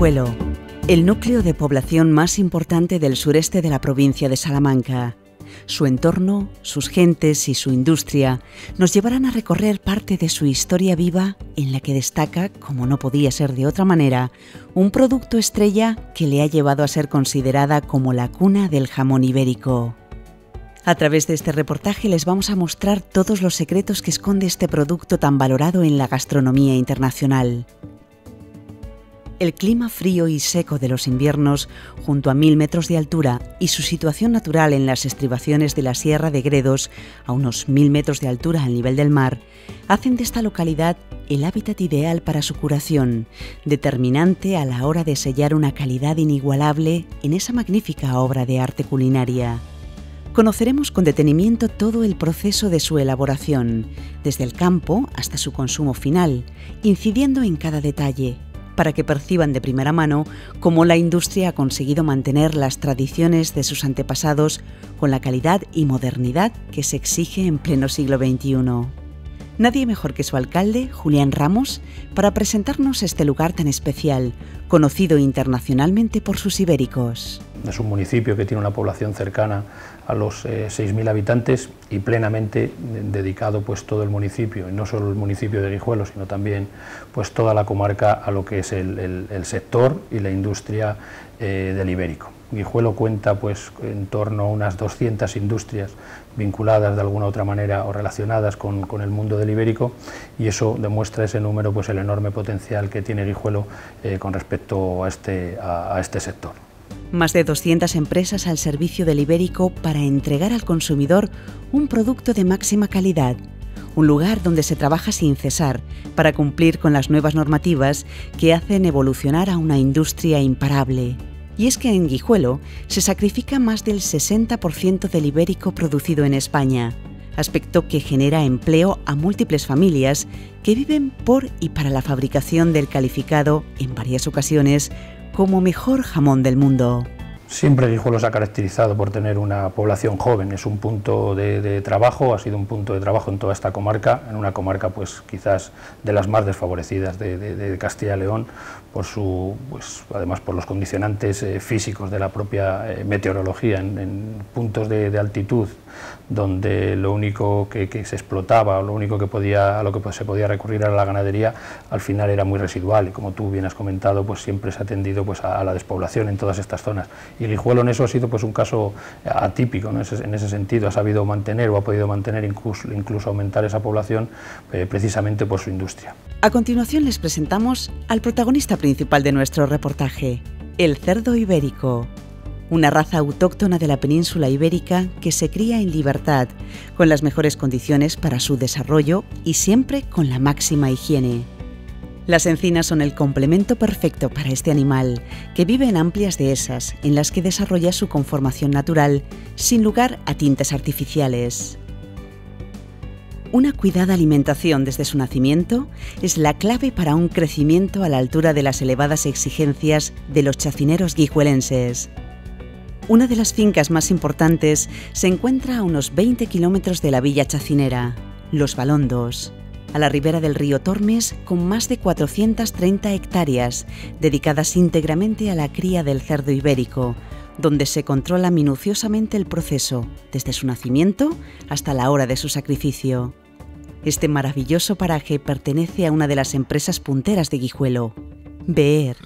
Guijuelo, el núcleo de población más importante del sureste de la provincia de Salamanca. Su entorno, sus gentes y su industria nos llevarán a recorrer parte de su historia viva en la que destaca, como no podía ser de otra manera, un producto estrella que le ha llevado a ser considerada como la cuna del jamón ibérico. A través de este reportaje les vamos a mostrar todos los secretos que esconde este producto tan valorado en la gastronomía internacional. El clima frío y seco de los inviernos, junto a mil metros de altura, y su situación natural en las estribaciones de la Sierra de Gredos, a unos mil metros de altura al nivel del mar, hacen de esta localidad el hábitat ideal para su curación, determinante a la hora de sellar una calidad inigualable en esa magnífica obra de arte culinaria. Conoceremos con detenimiento todo el proceso de su elaboración, desde el campo hasta su consumo final, incidiendo en cada detalle, para que perciban de primera mano cómo la industria ha conseguido mantener las tradiciones de sus antepasados con la calidad y modernidad que se exige en pleno siglo XXI. Nadie mejor que su alcalde, Julián Ramos, para presentarnos este lugar tan especial, conocido internacionalmente por sus ibéricos. Es un municipio que tiene una población cercana a los 6.000 eh, habitantes y plenamente dedicado pues todo el municipio, y no solo el municipio de Guijuelo, sino también pues toda la comarca a lo que es el, sector y la industria eh, del ibérico. Guijuelo cuenta pues en torno a unas 200 industrias vinculadas de alguna u otra manera o relacionadas con, el mundo del ibérico y eso demuestra ese número pues el enorme potencial que tiene Guijuelo eh, con respecto este, a este sector. Más de 200 empresas al servicio del ibérico para entregar al consumidor un producto de máxima calidad. Un lugar donde se trabaja sin cesar para cumplir con las nuevas normativas que hacen evolucionar a una industria imparable. Y es que en Guijuelo se sacrifica más del 60% del ibérico producido en España, aspecto que genera empleo a múltiples familias que viven por y para la fabricación del calificado, en varias ocasiones, como mejor jamón del mundo. Siempre Guijuelo se ha caracterizado por tener una población joven, es un punto de, trabajo, ha sido un punto de trabajo en toda esta comarca, en una comarca pues quizás de las más desfavorecidas de, Castilla y León, por su, pues, además por los condicionantes eh, físicos de la propia eh, meteorología, en, puntos de, altitud donde lo único que, se explotaba o lo único que podía, a lo que se podía recurrir era la ganadería, al final era muy residual y como tú bien has comentado, pues siempre se ha atendido pues, a, la despoblación en todas estas zonas. Y Guijuelo en eso ha sido pues, un caso atípico, en, ese, sentido, ha sabido mantener o ha podido mantener, incluso, incluso aumentar esa población eh, precisamente por su industria. A continuación les presentamos al protagonista principal de nuestro reportaje, el cerdo ibérico una raza autóctona de la península ibérica que se cría en libertad, con las mejores condiciones para su desarrollo y siempre con la máxima higiene. Las encinas son el complemento perfecto para este animal, que vive en amplias dehesas en las que desarrolla su conformación natural, sin lugar a tintes artificiales. Una cuidada alimentación desde su nacimiento es la clave para un crecimiento a la altura de las elevadas exigencias de los chacineros guijuelenses. Una de las fincas más importantes se encuentra a unos 20 kilómetros de la villa chacinera, Los Balondos, a la ribera del río Tormes, con más de 430 hectáreas dedicadas íntegramente a la cría del cerdo ibérico, donde se controla minuciosamente el proceso, desde su nacimiento hasta la hora de su sacrificio. Este maravilloso paraje pertenece a una de las empresas punteras de Guijuelo, Beer,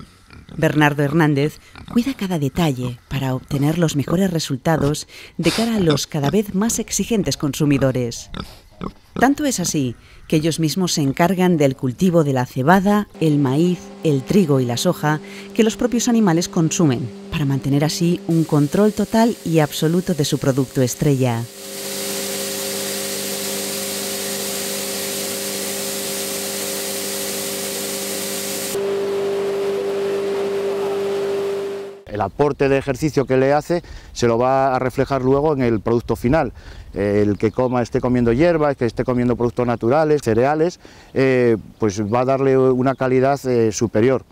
Bernardo Hernández cuida cada detalle para obtener los mejores resultados de cara a los cada vez más exigentes consumidores. Tanto es así que ellos mismos se encargan del cultivo de la cebada, el maíz, el trigo y la soja que los propios animales consumen, para mantener así un control total y absoluto de su producto estrella. El aporte de ejercicio que le hace se lo va a reflejar luego en el producto final. El que coma, esté comiendo hierba, el que esté comiendo productos naturales, cereales, eh, pues va a darle una calidad eh, superior.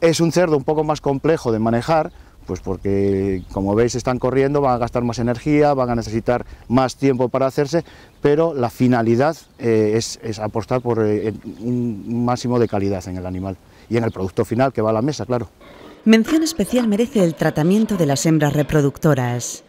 Es un cerdo un poco más complejo de manejar, pues porque como veis están corriendo, van a gastar más energía, van a necesitar más tiempo para hacerse, pero la finalidad eh, es, es, apostar por un máximo de calidad en el animal y en el producto final que va a la mesa, claro. Mención especial merece el tratamiento de las hembras reproductoras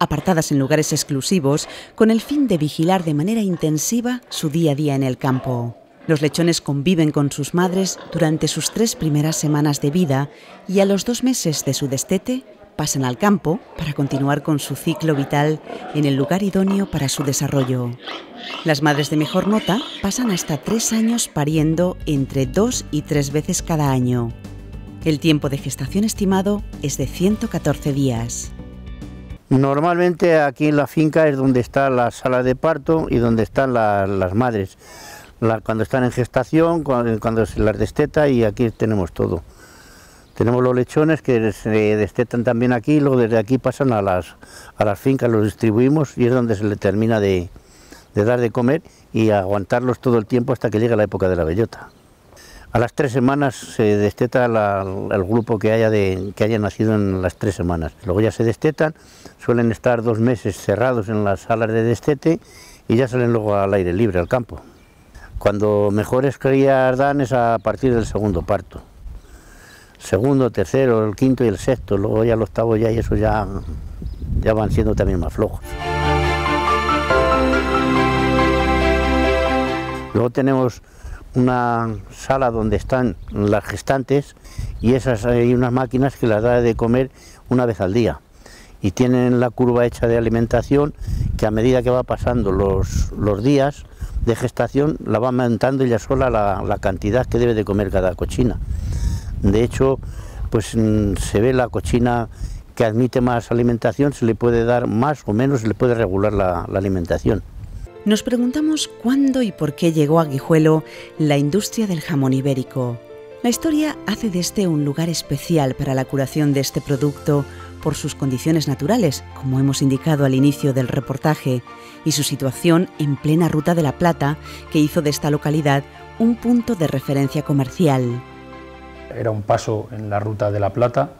apartadas en lugares exclusivos con el fin de vigilar de manera intensiva su día a día en el campo. Los lechones conviven con sus madres durante sus tres primeras semanas de vida y a los dos meses de su destete pasan al campo para continuar con su ciclo vital en el lugar idóneo para su desarrollo. Las madres de mejor nota pasan hasta tres años pariendo entre dos y tres veces cada año. El tiempo de gestación estimado es de 114 días. Normalmente aquí en la finca es donde está la sala de parto y donde están las madres. cuando están en gestación, cuando, se las desteta y aquí tenemos todo. Tenemos los lechones que se destetan también aquí, luego desde aquí pasan a las, a las fincas, los distribuimos y es donde se le termina de, de dar de comer y aguantarlos todo el tiempo hasta que llegue la época de la bellota. A las tres semanas se desteta el grupo que haya, de, que haya nacido en las tres semanas. Luego ya se destetan, suelen estar dos meses cerrados en las salas de destete y ya salen luego al aire libre, al campo. Cuando mejores crías dan es a partir del segundo parto. Segundo, tercero, el quinto y el sexto, luego ya el octavo ya y eso ya, ya van siendo también más flojos. Luego tenemos una sala donde están las gestantes y esas hay unas máquinas que las da de comer una vez al día y tienen la curva hecha de alimentación que a medida que va pasando los, los días de gestación la va aumentando ella sola la, la, cantidad que debe de comer cada cochina. De hecho, pues mm, se ve la cochina que admite más alimentación, se le puede dar más o menos, se le puede regular la, la alimentación. Nos preguntamos cuándo y por qué llegó a Guijuelo la industria del jamón ibérico. La historia hace de este un lugar especial para la curación de este producto por sus condiciones naturales, como hemos indicado al inicio del reportaje, y su situación en plena Ruta de la Plata, que hizo de esta localidad un punto de referencia comercial. Era un paso en la Ruta de la Plata,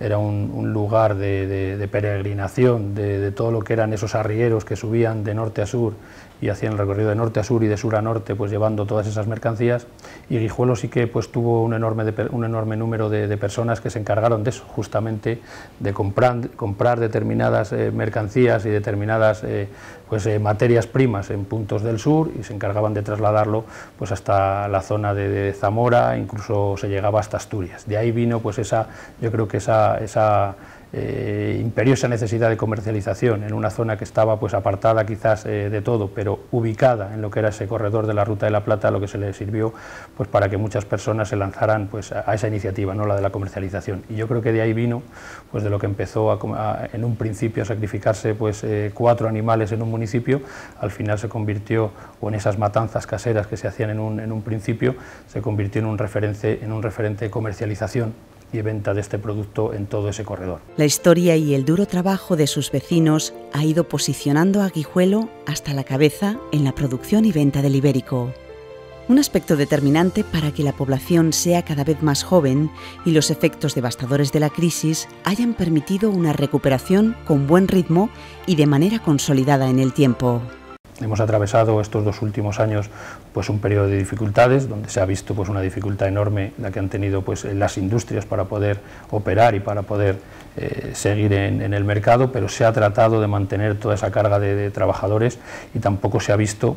era un, lugar de, peregrinación de, todo lo que eran esos arrieros que subían de norte a sur y hacían el recorrido de norte a sur y de sur a norte, pues llevando todas esas mercancías. Y Guijuelo sí que pues tuvo un enorme, un enorme número de, personas que se encargaron de eso, justamente de comprar, comprar determinadas eh, mercancías y determinadas eh, pues, eh, materias primas en puntos del sur y se encargaban de trasladarlo pues hasta la zona de, Zamora, incluso se llegaba hasta Asturias. De ahí vino pues esa, yo creo que esa, esa eh, imperiosa necesidad de comercialización en una zona que estaba pues apartada quizás eh, de todo, pero ubicada en lo que era ese corredor de la Ruta de la Plata, lo que se le sirvió pues para que muchas personas se lanzaran pues a, esa iniciativa, no la de la comercialización. Y yo creo que de ahí vino pues de lo que empezó a, en un principio a sacrificarse pues eh, cuatro animales en un municipio, al final se convirtió o en esas matanzas caseras que se hacían en un, en un principio se convirtió en un referente en un referente de comercialización y venta de este producto en todo ese corredor. La historia y el duro trabajo de sus vecinos ha ido posicionando a Guijuelo hasta la cabeza en la producción y venta del ibérico. Un aspecto determinante para que la población sea cada vez más joven y los efectos devastadores de la crisis hayan permitido una recuperación con buen ritmo y de manera consolidada en el tiempo. Hemos atravesado estos dos últimos años pues un periodo de dificultades donde se ha visto pues una dificultad enorme la que han tenido pues las industrias para poder operar y para poder eh, seguir en, el mercado, pero se ha tratado de mantener toda esa carga de trabajadores y tampoco se ha visto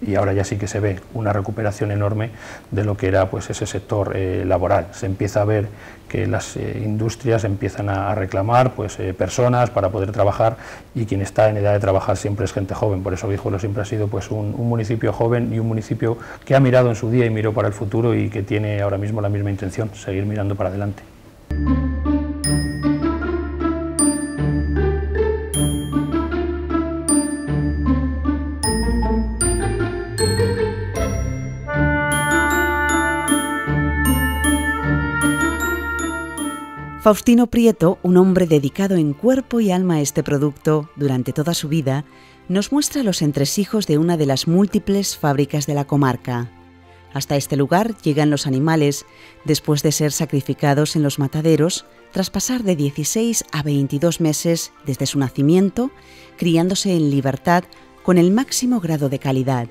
y ahora ya sí que se ve una recuperación enorme de lo que era pues ese sector eh, laboral. Se empieza a ver que las eh, industrias empiezan a, reclamar pues eh, personas para poder trabajar y quien está en edad de trabajar siempre es gente joven. Por eso Guijuelo siempre ha sido pues un, un, municipio joven y un municipio que ha mirado en su día y miró para el futuro y que tiene ahora mismo la misma intención, seguir mirando para adelante. Faustino Prieto, un hombre dedicado en cuerpo y alma a este producto durante toda su vida, nos muestra los entresijos de una de las múltiples fábricas de la comarca. Hasta este lugar llegan los animales después de ser sacrificados en los mataderos tras pasar de 16 a 22 meses desde su nacimiento, criándose en libertad con el máximo grado de calidad.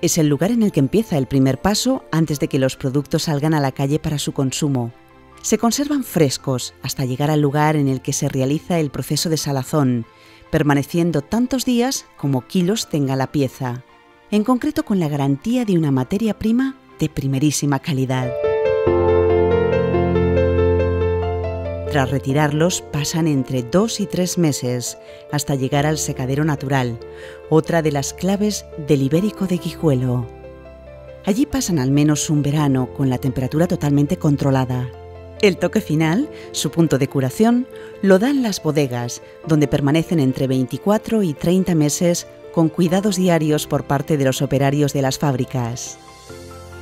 Es el lugar en el que empieza el primer paso antes de que los productos salgan a la calle para su consumo Se conservan frescos hasta llegar al lugar en el que se realiza el proceso de salazón, permaneciendo tantos días como kilos tenga la pieza, en concreto con la garantía de una materia prima de primerísima calidad. Tras retirarlos pasan entre dos y tres meses hasta llegar al secadero natural, otra de las claves del ibérico de Guijuelo. Allí pasan al menos un verano con la temperatura totalmente controlada. El toque final, su punto de curación, lo dan las bodegas, donde permanecen entre 24 y 30 meses con cuidados diarios por parte de los operarios de las fábricas.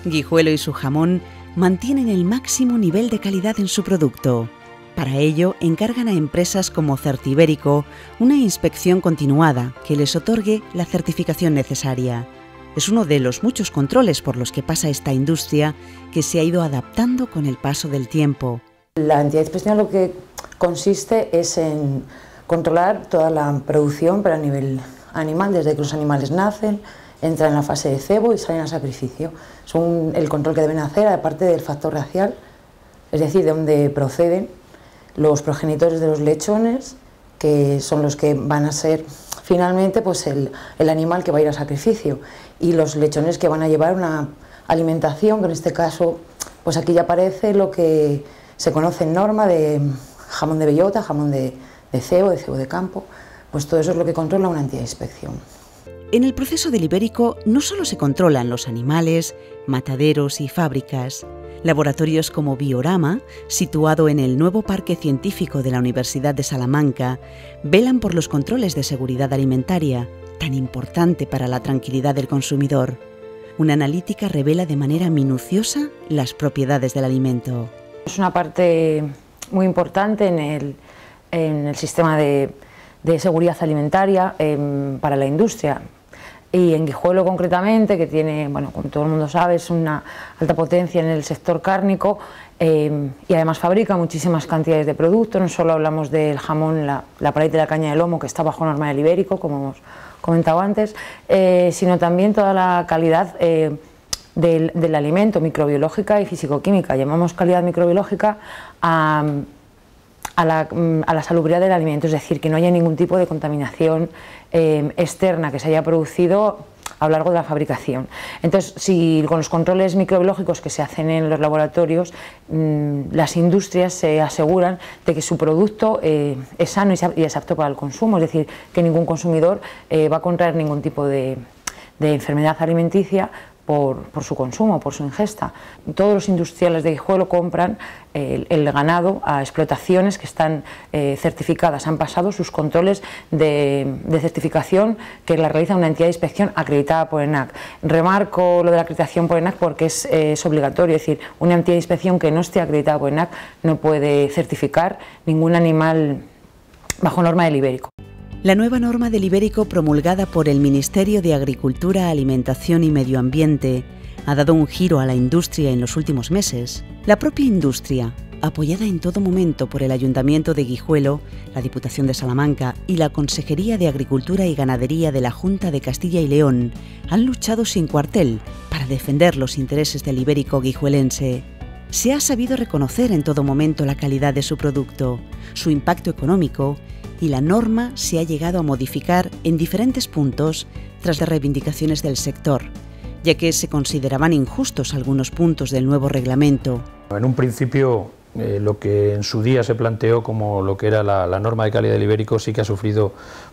Guijuelo y su jamón mantienen el máximo nivel de calidad en su producto. Para ello, encargan a empresas como Certibérico una inspección continuada que les otorgue la certificación necesaria. Es uno de los muchos controles por los que pasa esta industria que se ha ido adaptando con el paso del tiempo. La entidad inspección lo que consiste es en controlar toda la producción, pero a nivel animal, desde que los animales nacen, entran en la fase de cebo y salen a sacrificio. Es el control que deben hacer, aparte del factor racial, es decir, de dónde proceden los progenitores de los lechones, que son los que van a ser finalmente pues el, animal que va a ir a sacrificio, y los lechones que van a llevar una alimentación, que en este caso, pues aquí ya aparece lo que se conoce en norma de jamón de bellota, jamón de, cebo, de cebo de campo, pues todo eso es lo que controla una entidad de inspección. En el proceso del ibérico no solo se controlan los animales, mataderos y fábricas, Laboratorios como Biorama, situado en el nuevo Parque Científico de la Universidad de Salamanca, velan por los controles de seguridad alimentaria, tan importante para la tranquilidad del consumidor. Una analítica revela de manera minuciosa las propiedades del alimento. Es una parte muy importante en el, sistema de, seguridad alimentaria para la industria y en Guijuelo concretamente, que tiene, bueno, como todo el mundo sabe, es una alta potencia en el sector cárnico eh, y además fabrica muchísimas cantidades de productos, no solo hablamos del jamón, la, la pared de la caña de lomo, que está bajo norma del ibérico, como hemos comentado antes, eh, sino también toda la calidad eh, del, del, alimento, microbiológica y fisicoquímica. Llamamos calidad microbiológica a a la, mm, a la, salubridad del alimento, es decir, que no haya ningún tipo de contaminación eh, externa que se haya producido a lo largo de la fabricación. Entonces, si con los controles microbiológicos que se hacen en los laboratorios, mm, las industrias se aseguran de que su producto eh, es sano y es apto para el consumo, es decir, que ningún consumidor eh, va a contraer ningún tipo de, de enfermedad alimenticia por, su consumo, por su ingesta. Todos los industriales de Guijuelo compran el, ganado a explotaciones que están eh, certificadas, han pasado sus controles de, certificación que la realiza una entidad de inspección acreditada por ENAC. Remarco lo de la acreditación por ENAC porque es, es obligatorio, es decir, una entidad de inspección que no esté acreditada por ENAC no puede certificar ningún animal bajo norma del ibérico. La nueva norma del ibérico promulgada por el Ministerio de Agricultura, Alimentación y Medio Ambiente ha dado un giro a la industria en los últimos meses. La propia industria, apoyada en todo momento por el Ayuntamiento de Guijuelo, la Diputación de Salamanca y la Consejería de Agricultura y Ganadería de la Junta de Castilla y León, han luchado sin cuartel para defender los intereses del ibérico guijuelense. Se ha sabido reconocer en todo momento la calidad de su producto, su impacto económico y la norma se ha llegado a modificar en diferentes puntos tras las reivindicaciones del sector, ya que se consideraban injustos algunos puntos del nuevo reglamento. En un principio eh, lo que en su día se planteó como lo que era la, norma de calidad del ibérico sí que ha sufrido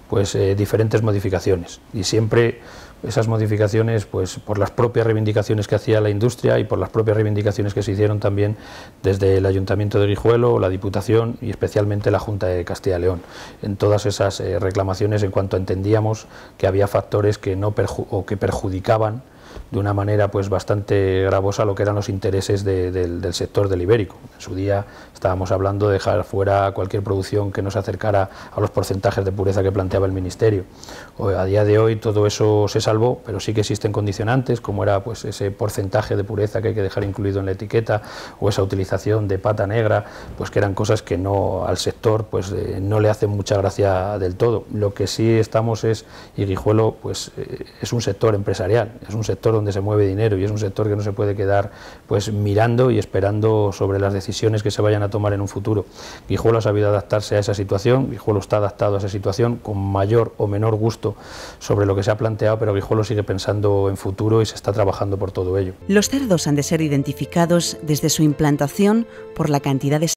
pues, eh, diferentes modificaciones y siempre esas modificaciones pues por las propias reivindicaciones que hacía la industria y por las propias reivindicaciones que se hicieron también desde el Ayuntamiento de Guijuelo, la Diputación y especialmente la Junta de Castilla y León. En todas esas eh, reclamaciones en cuanto entendíamos que había factores que no o que perjudicaban de una manera pues bastante gravosa lo que eran los intereses del sector del ibérico. En su día estábamos hablando de dejar fuera cualquier producción que no se acercara a los porcentajes de pureza que planteaba el Ministerio. A día de hoy todo eso se salvó, pero sí que existen condicionantes, como era pues ese porcentaje de pureza que hay que dejar incluido en la etiqueta o esa utilización de pata negra, pues que eran cosas que no al sector pues eh, no le hacen mucha gracia del todo. Lo que sí estamos es y Guijuelo pues eh, es un sector empresarial, es un sector donde se mueve dinero y es un sector que no se puede quedar pues mirando y esperando sobre las decisiones que se vayan a tomar en un futuro. Guijuelo ha sabido adaptarse a esa situación, Guijuelo está adaptado a esa situación con mayor o menor gusto sobre lo que se ha planteado, pero Guijuelo sigue pensando en futuro y se está trabajando por todo ello. Los cerdos han de ser identificados desde su implantación por la cantidad de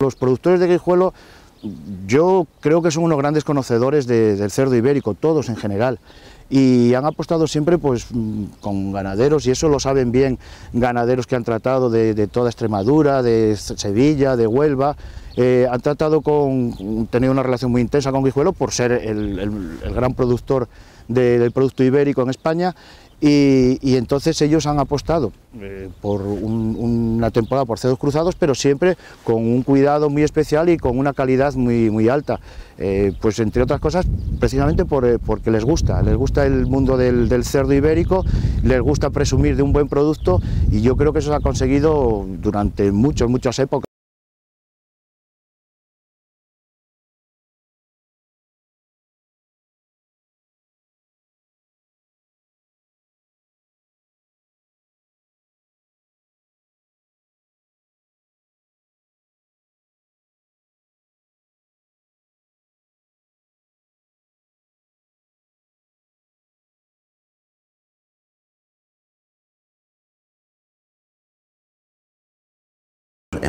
Los productores de guijuelo yo creo que son unos grandes conocedores del cerdo ibérico, todos en general, y han apostado siempre pues, con ganaderos, y eso lo saben bien ganaderos que han tratado de, toda Extremadura, de Sevilla, de Huelva, eh, han tratado con tener una relación muy intensa con Guijuelo por ser el, gran productor del producto ibérico en España y, entonces ellos han apostado eh, por una temporada por cerdos cruzados, pero siempre con un cuidado muy especial y con una calidad muy, muy alta. Eh, pues entre otras cosas, precisamente eh, porque les gusta, les gusta el mundo del, del, cerdo ibérico, les gusta presumir de un buen producto y yo creo que eso se ha conseguido durante muchas, muchas épocas.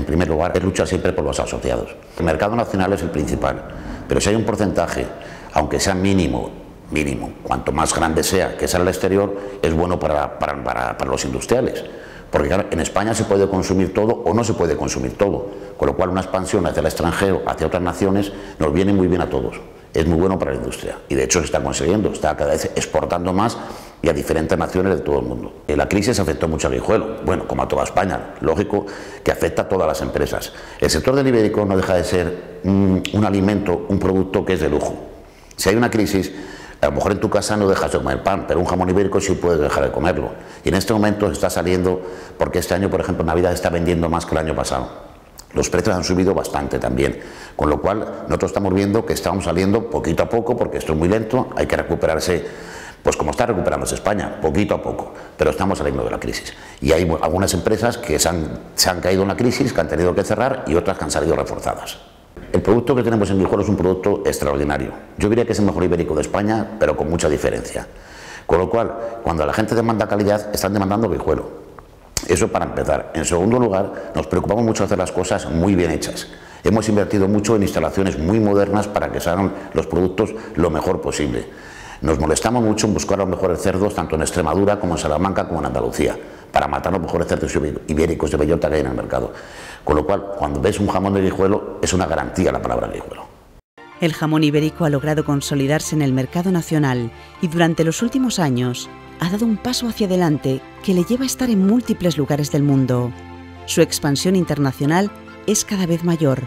En primer lugar, es luchar siempre por los asociados. El mercado nacional es el principal, pero si hay un porcentaje, aunque sea mínimo, mínimo, cuanto más grande sea, que sea el exterior, es bueno para, para, para, los industriales. Porque en España se puede consumir todo o no se puede consumir todo, con lo cual una expansión hacia el extranjero, hacia otras naciones, nos viene muy bien a todos. Es muy bueno para la industria y de hecho se está consiguiendo, está cada vez exportando más y a diferentes naciones de todo el mundo. Eh, la crisis afectó mucho a Guijuelo, bueno, como a toda España, lógico que afecta a todas las empresas. El sector del ibérico no deja de ser un, alimento, un producto que es de lujo. Si hay una crisis, a lo mejor en tu casa no dejas de comer pan, pero un jamón ibérico sí puedes dejar de comerlo. Y en este momento está saliendo, porque este año, por ejemplo, Navidad está vendiendo más que el año pasado. Los precios han subido bastante también, con lo cual nosotros estamos viendo que estamos saliendo poquito a poco, porque esto es muy lento, hay que recuperarse pues como está recuperándose España, poquito a poco, pero estamos saliendo de la crisis. Y hay algunas empresas que se han, caído en la crisis, que han tenido que cerrar y otras que han salido reforzadas. El producto que tenemos en Guijuelo es un producto extraordinario. Yo diría que es el mejor ibérico de España, pero con mucha diferencia. Con lo cual, cuando la gente demanda calidad, están demandando Guijuelo. Eso para empezar. En segundo lugar, nos preocupamos mucho de hacer las cosas muy bien hechas. Hemos invertido mucho en instalaciones muy modernas para que salgan los productos lo mejor posible. Nos molestamos mucho en buscar los mejores cerdos, tanto en Extremadura como en Salamanca como en Andalucía, para matar los mejores cerdos ibéricos de bellota que hay en el mercado. Con lo cual, cuando ves un jamón de guijuelo, es una garantía la palabra guijuelo. El jamón ibérico ha logrado consolidarse en el mercado nacional y durante los últimos años ha dado un paso hacia adelante que le lleva a estar en múltiples lugares del mundo. Su expansión internacional es cada vez mayor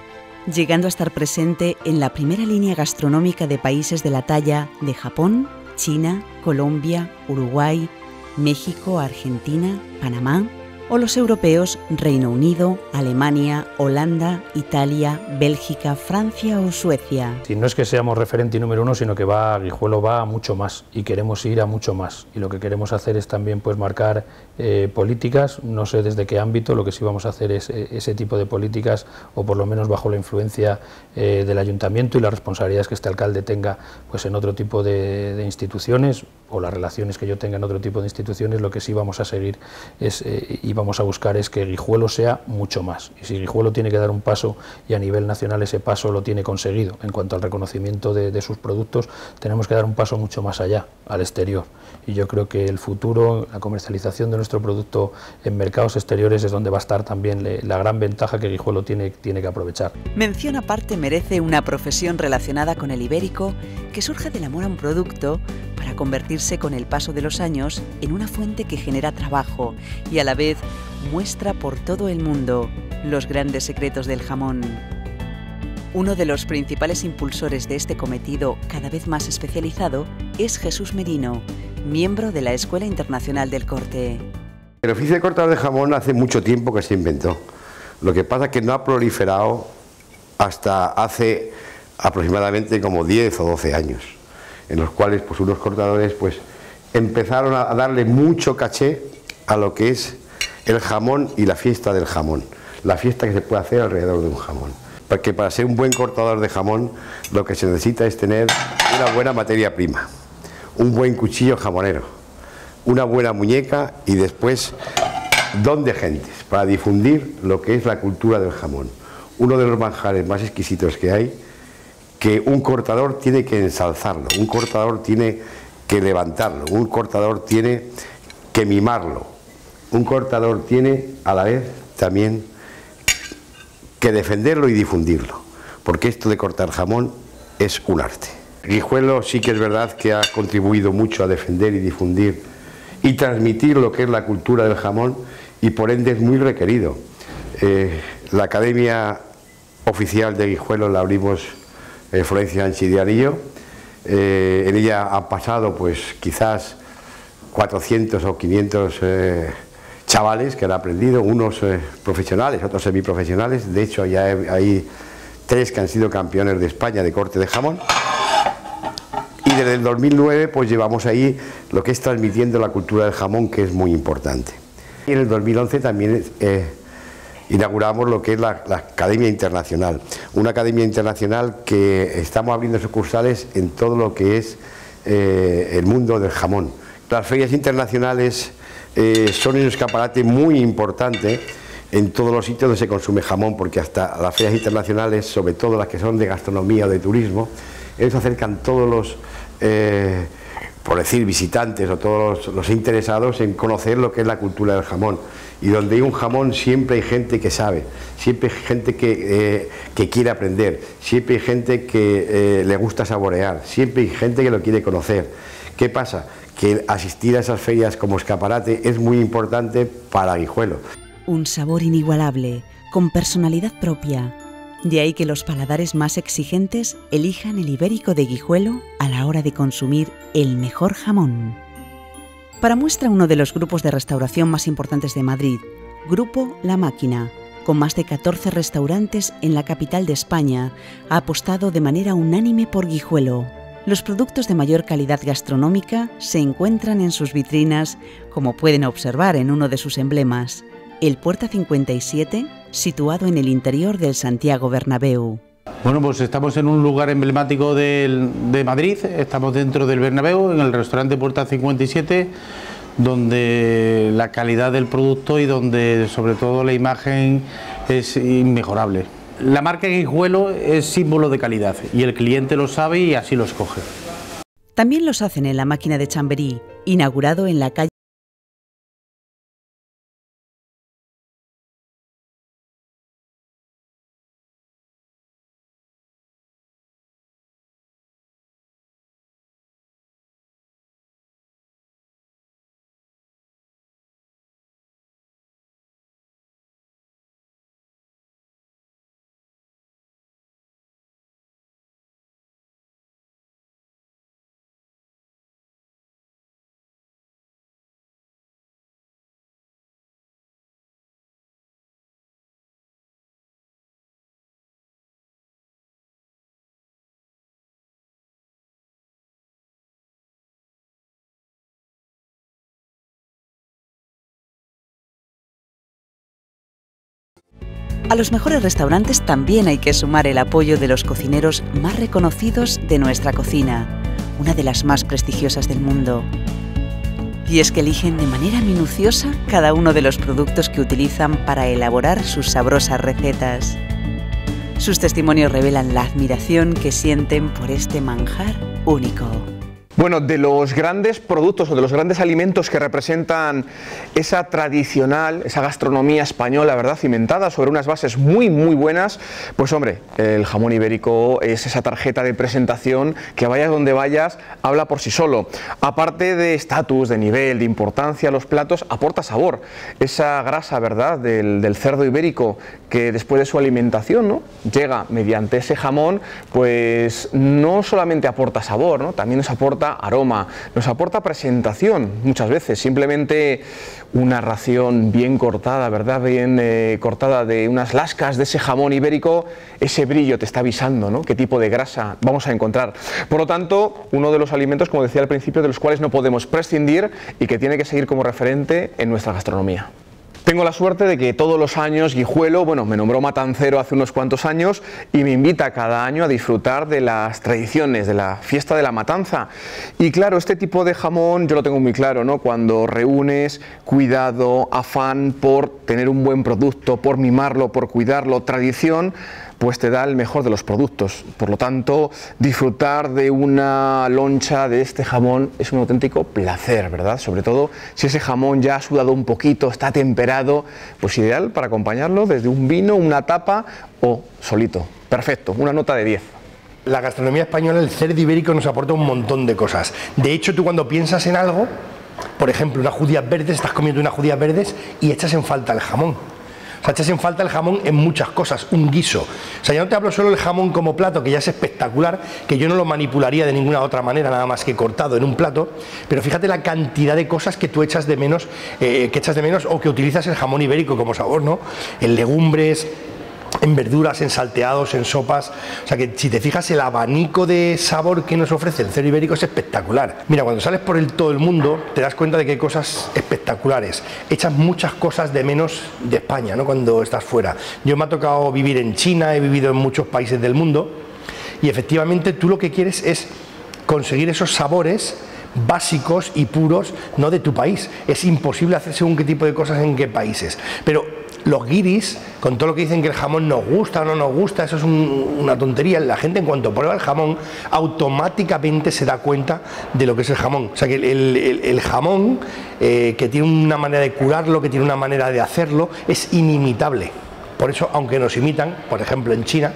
llegando a estar presente en la primera línea gastronómica de países de la talla de Japón, China, Colombia, Uruguay, México, Argentina, Panamá, o los europeos Reino Unido, Alemania, Holanda, Italia, Bélgica, Francia o Suecia. Si no es que seamos referente número uno, sino que va, Guijuelo va a mucho más y queremos ir a mucho más. Y lo que queremos hacer es también pues marcar eh, políticas, no sé desde qué ámbito, lo que sí vamos a hacer es eh, ese tipo de políticas o por lo menos bajo la influencia eh, del ayuntamiento y las responsabilidades que este alcalde tenga pues en otro tipo de, de, instituciones o las relaciones que yo tenga en otro tipo de instituciones, lo que sí vamos a seguir es vamos a buscar es que Guijuelo sea mucho más. Y si Guijuelo tiene que dar un paso y a nivel nacional ese paso lo tiene conseguido en cuanto al reconocimiento de, sus productos, tenemos que dar un paso mucho más allá, al exterior. Y yo creo que el futuro, la comercialización de nuestro producto en mercados exteriores es donde va a estar también la gran ventaja que Guijuelo tiene, tiene que aprovechar. Mención aparte merece una profesión relacionada con el ibérico que surge del amor a un producto para convertirse con el paso de los años en una fuente que genera trabajo y a la vez muestra por todo el mundo los grandes secretos del jamón. Uno de los principales impulsores de este cometido cada vez más especializado es Jesús Merino, miembro de la Escuela Internacional del Corte. El oficio de cortador de jamón hace mucho tiempo que se inventó. Lo que pasa es que no ha proliferado hasta hace aproximadamente como 10 o 12 años en los cuales pues unos cortadores pues empezaron a darle mucho caché a lo que es el jamón y la fiesta del jamón, la fiesta que se puede hacer alrededor de un jamón. Porque para ser un buen cortador de jamón lo que se necesita es tener una buena materia prima, un buen cuchillo jamonero, una buena muñeca y después don de gentes para difundir lo que es la cultura del jamón. Uno de los manjares más exquisitos que hay que un cortador tiene que ensalzarlo, un cortador tiene que levantarlo, un cortador tiene que mimarlo, un cortador tiene a la vez también que defenderlo y difundirlo, porque esto de cortar jamón es un arte. Guijuelo sí que es verdad que ha contribuido mucho a defender y difundir y transmitir lo que es la cultura del jamón y por ende es muy requerido. Eh, la Academia Oficial de Guijuelo la abrimos eh, Florencia Anchidianillo. Eh, en ella han pasado pues quizás 400 o 500 eh, chavales que han aprendido, unos profesionales, otros semiprofesionales, de hecho ya hay tres que han sido campeones de España de corte de jamón. Y desde el 2009 pues llevamos ahí lo que es transmitiendo la cultura del jamón que es muy importante. Y en el 2011 también inauguramos lo que es la, Academia Internacional, una academia internacional que estamos abriendo sucursales en todo lo que es eh, el mundo del jamón. Las ferias internacionales eh, son un escaparate muy importante en todos los sitios donde se consume jamón, porque hasta las ferias internacionales, sobre todo las que son de gastronomía o de turismo, ellos acercan todos los... Eh, por decir visitantes o todos los, interesados en conocer lo que es la cultura del jamón. Y donde hay un jamón siempre hay gente que sabe, siempre hay gente que, eh, quiere aprender, siempre hay gente que le gusta saborear, siempre hay gente que lo quiere conocer. ¿Qué pasa? Que asistir a esas ferias como escaparate es muy importante para Guijuelo. Un sabor inigualable, con personalidad propia de ahí que los paladares más exigentes elijan el ibérico de Guijuelo a la hora de consumir el mejor jamón. Para muestra uno de los grupos de restauración más importantes de Madrid, Grupo La Máquina, con más de 14 restaurantes en la capital de España, ha apostado de manera unánime por Guijuelo. Los productos de mayor calidad gastronómica se encuentran en sus vitrinas, como pueden observar en uno de sus emblemas, el Puerta 57 situado en el interior del Santiago Bernabéu. Bueno, pues estamos en un lugar emblemático de, Madrid, estamos dentro del Bernabéu, en el restaurante Puerta 57, donde la calidad del producto y donde sobre todo la imagen es inmejorable. La marca Guijuelo es símbolo de calidad y el cliente lo sabe y así lo escoge. También los hacen en la máquina de Chamberí, inaugurado en la calle A los mejores restaurantes también hay que sumar el apoyo de los cocineros más reconocidos de nuestra cocina, una de las más prestigiosas del mundo. Y es que eligen de manera minuciosa cada uno de los productos que utilizan para elaborar sus sabrosas recetas. Sus testimonios revelan la admiración que sienten por este manjar único. Bueno, de los grandes productos o de los grandes alimentos que representan esa tradicional, esa gastronomía española, ¿verdad? Cimentada sobre unas bases muy, muy buenas, pues hombre, el jamón ibérico es esa tarjeta de presentación que vayas donde vayas, habla por sí solo. Aparte de estatus, de nivel, de importancia, los platos aporta sabor. Esa grasa, ¿verdad?, del, cerdo ibérico que después de su alimentación, ¿no? Llega mediante ese jamón, pues no solamente aporta sabor, ¿no? También nos aporta aroma, nos aporta presentación muchas veces, simplemente una ración bien cortada, ¿verdad? Bien eh, cortada de unas lascas de ese jamón ibérico, ese brillo te está avisando, ¿no? Qué tipo de grasa vamos a encontrar. Por lo tanto, uno de los alimentos, como decía al principio, de los cuales no podemos prescindir y que tiene que seguir como referente en nuestra gastronomía. Tengo la suerte de que todos los años Guijuelo, bueno, me nombró matancero hace unos cuantos años y me invita cada año a disfrutar de las tradiciones, de la fiesta de la matanza. Y claro, este tipo de jamón yo lo tengo muy claro, ¿no? Cuando reúnes cuidado, afán por tener un buen producto, por mimarlo, por cuidarlo, tradición, pues te da el mejor de los productos. Por lo tanto, disfrutar de una loncha de este jamón es un auténtico placer, ¿verdad? Sobre todo si ese jamón ya ha sudado un poquito, está temperado, pues ideal para acompañarlo desde un vino, una tapa o solito. Perfecto, una nota de 10. La gastronomía española, el cerdo ibérico nos aporta un montón de cosas. De hecho, tú cuando piensas en algo, por ejemplo, unas judías verdes, estás comiendo unas judías verdes y echas en falta el jamón. O echas en falta el jamón en muchas cosas, un guiso. O sea, ya no te hablo solo del jamón como plato, que ya es espectacular, que yo no lo manipularía de ninguna otra manera, nada más que cortado en un plato, pero fíjate la cantidad de cosas que tú echas de menos, eh, que echas de menos o que utilizas el jamón ibérico como sabor, ¿no? En legumbres, en verduras, en salteados, en sopas. O sea que si te fijas, el abanico de sabor que nos ofrece el cerdo ibérico es espectacular. Mira, cuando sales por el, todo el mundo, te das cuenta de que hay cosas espectaculares. Echas muchas cosas de menos de España, ¿no? Cuando estás fuera. Yo me ha tocado vivir en China, he vivido en muchos países del mundo, y efectivamente tú lo que quieres es conseguir esos sabores básicos y puros no de tu país. Es imposible hacer según qué tipo de cosas en qué países. Pero los guiris, con todo lo que dicen que el jamón nos gusta o no nos gusta, eso es una tontería. La gente en cuanto prueba el jamón, automáticamente se da cuenta de lo que es el jamón. O sea que el, jamón, eh, que tiene una manera de curarlo, que tiene una manera de hacerlo, es inimitable. Por eso, aunque nos imitan, por ejemplo en China,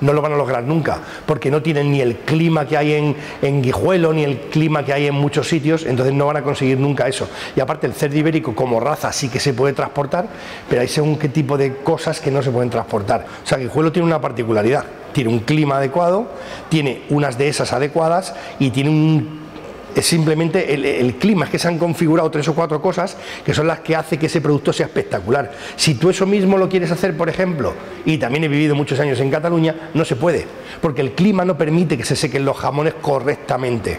no lo van a lograr nunca, porque no tienen ni el clima que hay en, en, Guijuelo, ni el clima que hay en muchos sitios, entonces no van a conseguir nunca eso. Y aparte el cerdo ibérico como raza sí que se puede transportar, pero hay según qué tipo de cosas que no se pueden transportar. O sea, Guijuelo tiene una particularidad, tiene un clima adecuado, tiene unas de esas adecuadas y tiene un es simplemente el, clima, es que se han configurado tres o cuatro cosas que son las que hace que ese producto sea espectacular. Si tú eso mismo lo quieres hacer, por ejemplo, y también he vivido muchos años en Cataluña, no se puede, porque el clima no permite que se sequen los jamones correctamente.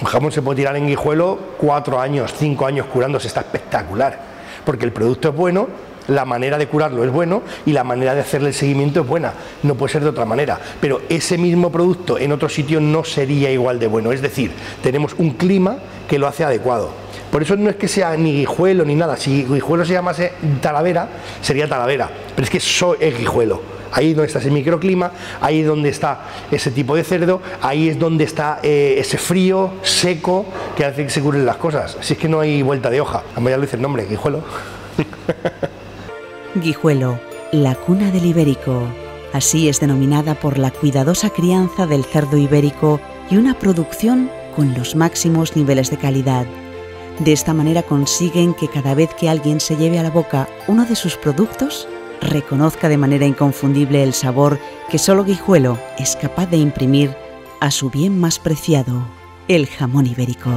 Un jamón se puede tirar en guijuelo cuatro años, cinco años curándose, está espectacular, porque el producto es bueno, la manera de curarlo es bueno y la manera de hacerle el seguimiento es buena. No puede ser de otra manera. Pero ese mismo producto en otro sitio no sería igual de bueno. Es decir, tenemos un clima que lo hace adecuado. Por eso no es que sea ni guijuelo ni nada. Si guijuelo se llamase talavera, sería talavera. Pero es que eso es guijuelo. Ahí es donde está ese microclima, ahí es donde está ese tipo de cerdo, ahí es donde está eh, ese frío seco que hace que se curen las cosas. Así es que no hay vuelta de hoja. Además ya lo dice el nombre, guijuelo. Guijuelo, la cuna del ibérico. Así es denominada por la cuidadosa crianza del cerdo ibérico y una producción con los máximos niveles de calidad. De esta manera consiguen que cada vez que alguien se lleve a la boca uno de sus productos, reconozca de manera inconfundible el sabor que solo Guijuelo es capaz de imprimir a su bien más preciado, el jamón ibérico.